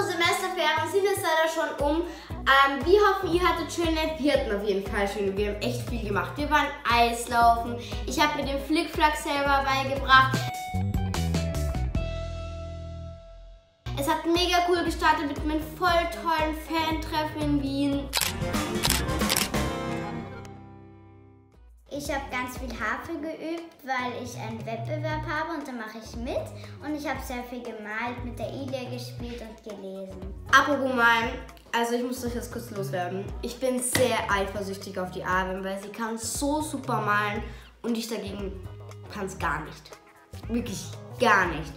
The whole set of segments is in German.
unsere Semesterferien sind jetzt leider schon um. Ähm, wir hoffen, ihr hattet schöne. Wir hatten auf jeden Fall schöne. Wir haben echt viel gemacht. Wir waren Eislaufen. Ich habe mir den Flickflack selber beigebracht. Es hat mega cool gestartet mit einem voll tollen Fan-Treffen in Wien. Ich habe ganz viel Harfe geübt, weil ich einen Wettbewerb habe und da mache ich mit. Und ich habe sehr viel gemalt, mit der Ilia gespielt und gelesen. Apropos malen, also ich muss euch das kurz loswerden. Ich bin sehr eifersüchtig auf die Arwen, weil sie kann so super malen und ich dagegen kann es gar nicht. Wirklich gar nicht.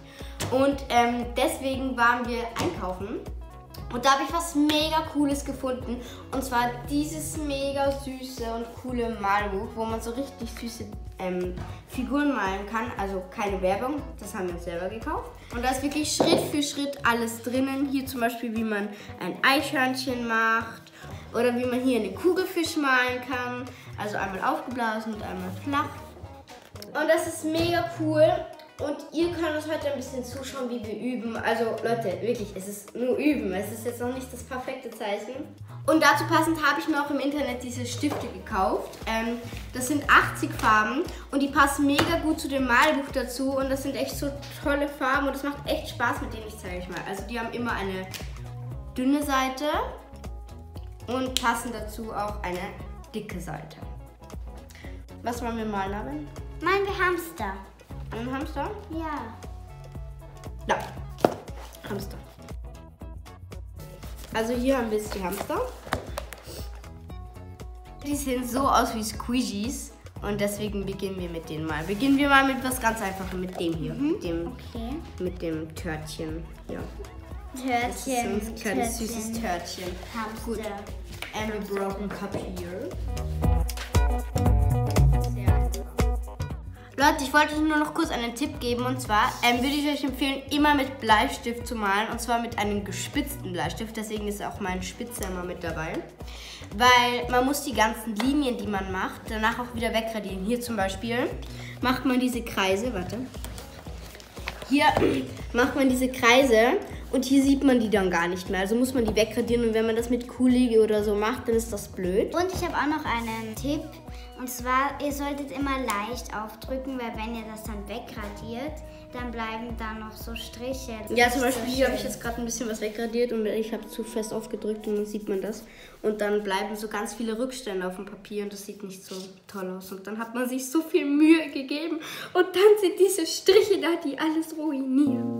Und ähm, deswegen waren wir einkaufen und da habe ich was mega cooles gefunden. Und zwar dieses mega süße und coole Malbuch, wo man so richtig süße ähm, Figuren malen kann. Also keine Werbung, das haben wir uns selber gekauft. Und da ist wirklich Schritt für Schritt alles drinnen. Hier zum Beispiel, wie man ein Eichhörnchen macht. Oder wie man hier einen Kugelfisch malen kann. Also einmal aufgeblasen und einmal flach. Und das ist mega cool. Und ihr könnt uns heute ein bisschen zuschauen, wie wir üben. Also Leute, wirklich, es ist nur üben. Es ist jetzt noch nicht das perfekte Zeichen. Und dazu passend habe ich mir auch im Internet diese Stifte gekauft. Ähm, das sind 80 Farben und die passen mega gut zu dem Malbuch dazu. Und das sind echt so tolle Farben und es macht echt Spaß mit denen, ich zeige euch mal. Also die haben immer eine dünne Seite und passen dazu auch eine dicke Seite. Was wollen wir malen, Abend? Malen wir Hamster. Einen Hamster? Ja. Ja, Hamster. Also hier haben wir jetzt die Hamster. Die sehen so aus wie Squeegees und deswegen beginnen wir mit denen mal. Beginnen wir mal mit was ganz Einfachem, mit dem hier. Mhm. Mit, dem, Okay. mit dem Törtchen. Ja. Das ist Törtchen. ein kleines süßes Törtchen. Hamster. Gut. And a broken cup here. Leute, ich wollte euch nur noch kurz einen Tipp geben und zwar ähm, würde ich euch empfehlen, immer mit Bleistift zu malen und zwar mit einem gespitzten Bleistift. Deswegen ist auch mein Spitzer immer mit dabei. Weil man muss die ganzen Linien, die man macht, danach auch wieder wegradieren. Hier zum Beispiel macht man diese Kreise, warte. Hier macht man diese Kreise und hier sieht man die dann gar nicht mehr. Also muss man die wegradieren und wenn man das mit Kuhlige oder so macht, dann ist das blöd. Und ich habe auch noch einen Tipp. Und zwar, ihr solltet immer leicht aufdrücken, weil wenn ihr das dann wegradiert, dann bleiben da noch so Striche. Ja, zum Das Beispiel so hier habe ich jetzt gerade ein bisschen was wegradiert und ich habe zu fest aufgedrückt und dann sieht man das. Und dann bleiben so ganz viele Rückstände auf dem Papier und das sieht nicht so toll aus. Und dann hat man sich so viel Mühe gegeben und dann sind diese Striche da, die alles ruinieren.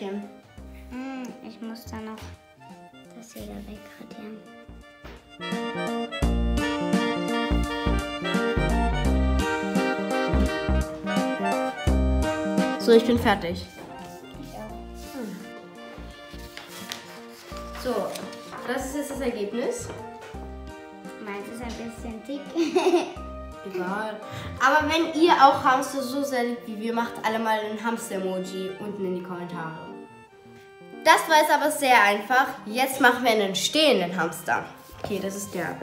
Öhrchen. Hm, ich muss da noch das wieder wegradieren. So, ich bin fertig. Ich auch. So, das ist jetzt das Ergebnis. Meins ist ein bisschen dick. Egal. Aber wenn ihr auch Hamster so sehr liebt wie wir, macht alle mal ein Hamster-Emoji unten in die Kommentare. Das war jetzt aber sehr einfach. Jetzt machen wir einen stehenden Hamster. Okay, das ist der.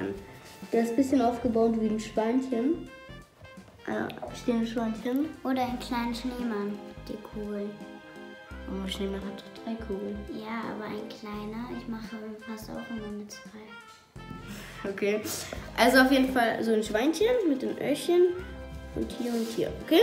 Der ist ein bisschen aufgebaut wie ein Schweinchen. Ein stehendes Schweinchen. Oder einen kleinen Schneemann, die Kugel. Oh, Schneemann hat doch drei Kugeln. Ja, aber ein kleiner. Ich mache fast auch immer mit zwei. Okay. Also auf jeden Fall so ein Schweinchen mit den Öhrchen und hier und hier. Okay?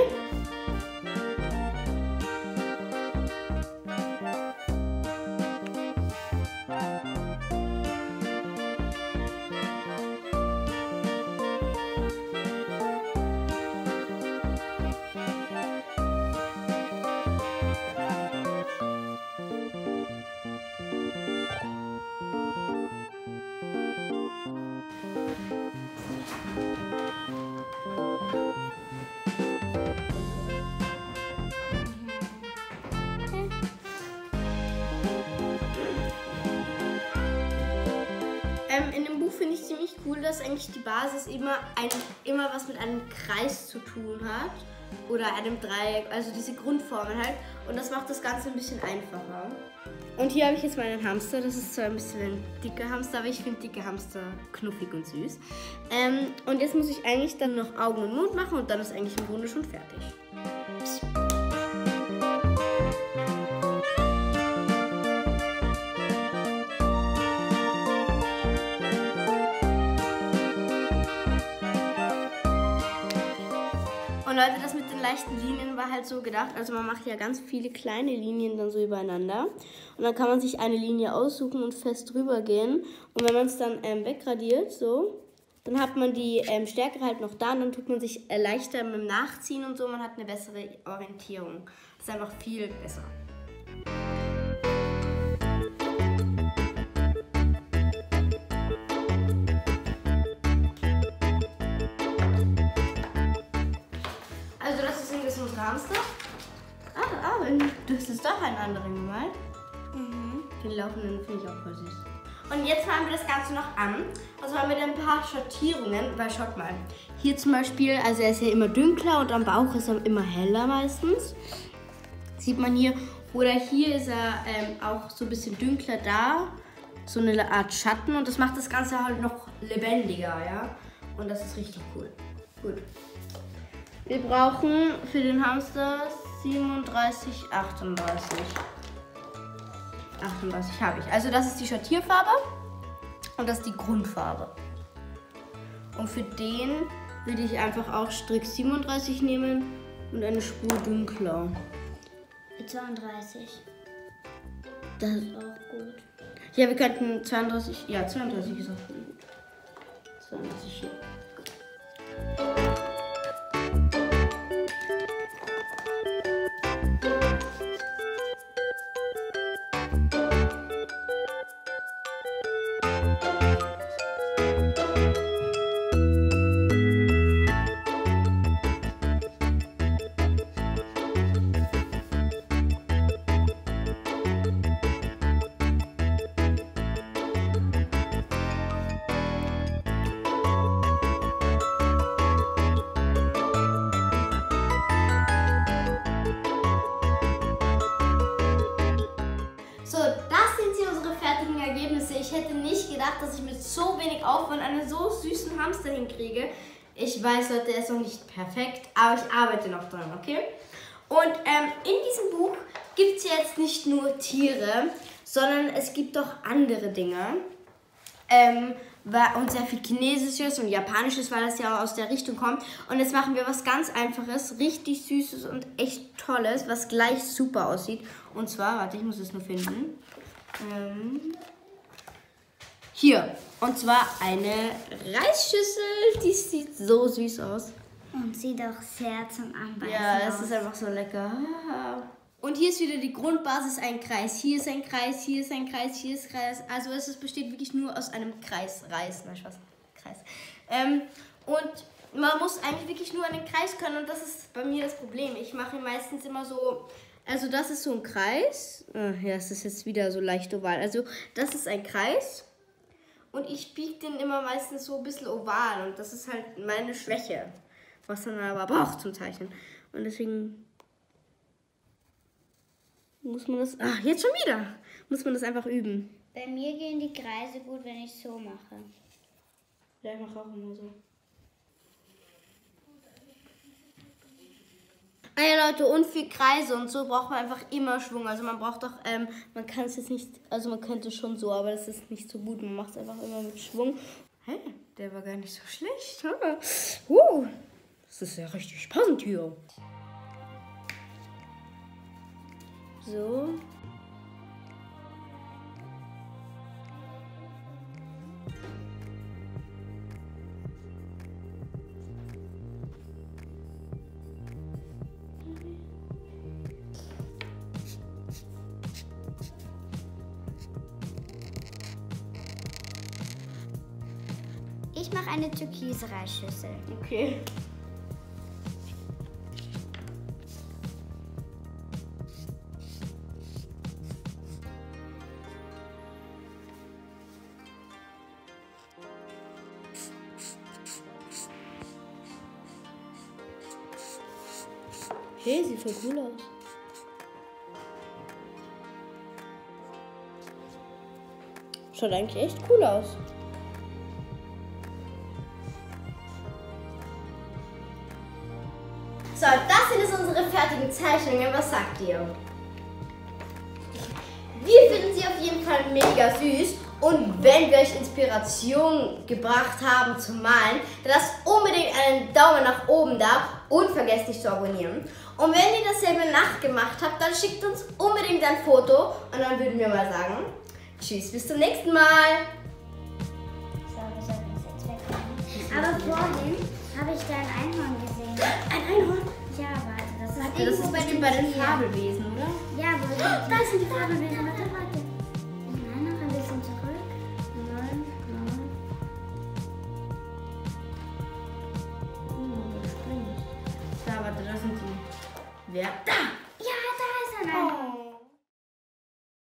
Cool, dass eigentlich die Basis immer, ein, immer was mit einem Kreis zu tun hat. Oder einem Dreieck, also diese Grundformen halt. Und das macht das Ganze ein bisschen einfacher. Und hier habe ich jetzt meinen Hamster. Das ist zwar ein bisschen ein dicker Hamster, aber ich finde dicke Hamster knuffig und süß. Ähm, und jetzt muss ich eigentlich dann noch Augen und Mund machen und dann ist eigentlich im Grunde schon fertig. Und Leute, das mit den leichten Linien war halt so gedacht. Also man macht ja ganz viele kleine Linien dann so übereinander. Und dann kann man sich eine Linie aussuchen und fest drüber gehen. Und wenn man es dann ähm, wegradiert, so, dann hat man die ähm, Stärke halt noch da und dann tut man sich äh, leichter mit dem Nachziehen und so. Man hat eine bessere Orientierung. Das ist einfach viel besser. Ist ein Hamster. Ah, ah, du hast jetzt doch einen anderen gemalt. Mhm. Den laufenden finde ich auch voll süß. Und jetzt fahren wir das Ganze noch an. Also haben wir dann ein paar Schattierungen, weil schaut mal. Hier zum Beispiel, also er ist ja immer dunkler und am Bauch ist er immer heller meistens. Sieht man hier. Oder hier ist er ähm, auch so ein bisschen dünkler da. So eine Art Schatten und das macht das Ganze halt noch lebendiger, ja. Und das ist richtig cool. Gut. Wir brauchen für den Hamster 37, 38. 38 habe ich. Also das ist die Schattierfarbe und das ist die Grundfarbe. Und für den würde ich einfach auch Strick 37 nehmen und eine Spur dunkler. 32. Das Auch gut. ja, wir könnten 32, ja 32 ist auch gut. So, das sind hier unsere fertigen Ergebnisse. Ich hätte nicht gedacht, dass ich mit so wenig Aufwand einen so süßen Hamster hinkriege. Ich weiß, Leute, er ist noch nicht perfekt, aber ich arbeite noch dran, okay? Und ähm, in diesem Buch gibt es jetzt nicht nur Tiere, sondern es gibt auch andere Dinge. Ähm, und sehr viel Chinesisches und Japanisches, weil das ja aus der Richtung kommt. Und jetzt machen wir was ganz Einfaches, richtig Süßes und echt Tolles, was gleich super aussieht. Und zwar, warte, ich muss es nur finden. Ähm, hier. Und zwar eine Reisschüssel, die sieht so süß aus. Und sieht auch sehr zum Anbeißen Ja, es aus. ist einfach so lecker. Und hier ist wieder die Grundbasis ein Kreis. Hier ist ein Kreis, hier ist ein Kreis, hier ist Kreis. Also es besteht wirklich nur aus einem Kreis. Reis, nein, Spaß. Kreis. Ähm, und man muss eigentlich wirklich nur einen Kreis können und das ist bei mir das Problem. Ich mache meistens immer so, also das ist so ein Kreis. Ah, Ja, es ist jetzt wieder so leicht oval. Also das ist ein Kreis und ich biege den immer meistens so ein bisschen oval und das ist halt meine Schwäche, was man aber braucht zum Zeichnen. Und deswegen muss man das, ach, jetzt schon wieder, muss man das einfach üben. Bei mir gehen die Kreise gut, wenn ich so mache. Ja, ich mache auch immer so. Ah ja, Leute, und für Kreise und so braucht man einfach immer Schwung. Also man braucht doch, ähm, man kann es jetzt nicht, also man könnte schon so, aber das ist nicht so gut. Man macht es einfach immer mit Schwung. Hä, der war gar nicht so schlecht. Uh, das ist ja richtig spannend hier. So. Ich mache eine türkise Reisschüssel. Okay. Voll cool aus. Schaut eigentlich echt cool aus. So, das sind jetzt unsere fertigen Zeichnungen. Was sagt ihr? Wir finden sie auf jeden Fall mega süß. Und wenn wir euch Inspiration gebracht haben zum Malen, dann lasst unbedingt einen Daumen nach oben da und vergesst nicht zu abonnieren. Und wenn ihr dasselbe nachgemacht habt, dann schickt uns unbedingt ein Foto und dann würden wir mal sagen, tschüss, bis zum nächsten Mal. So. Aber vorhin habe ich da ein Einhorn gesehen. Ein Einhorn. Ja, warte, das ist Das irgendwo ist bei den Tieren. Fabelwesen, oder? Ja, wo Da sind die Fabelwesen. Warte, warte. Oh, das